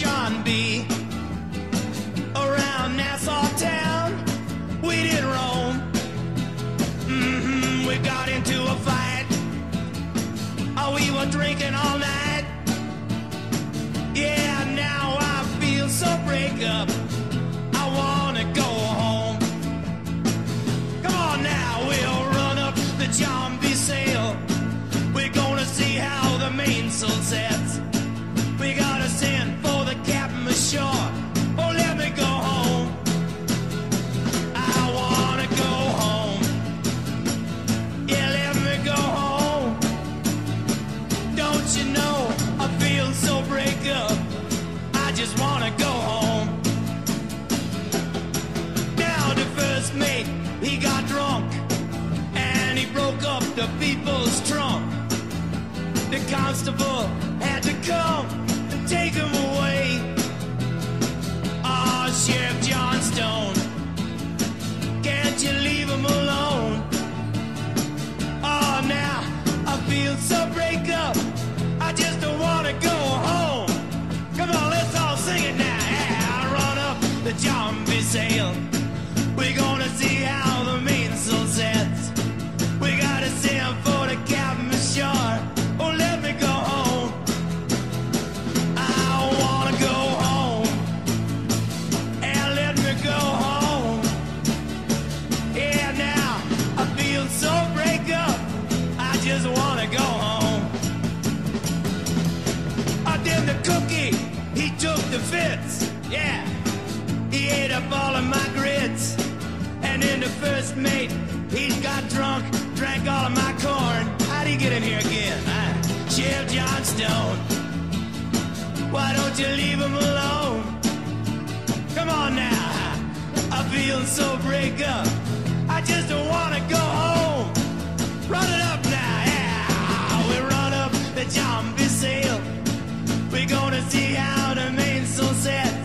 John B. Around Nassau town, we did roam. Mm -hmm, we got into a fight. Oh, we were drinking all night. Wanna go home. Now the first mate, he got drunk and he broke up the people's trunk. The constable had to come just wanna go home. I did the cookie, he took the fits. Yeah, he ate up all of my grits. And then the first mate, he got drunk, drank all of my corn. How'd he get in here again? Uh, Sheriff Johnstone. Why don't you leave him alone? Come on now. I feel so break up. I just don't sail. We're gonna see how the mainsail sets.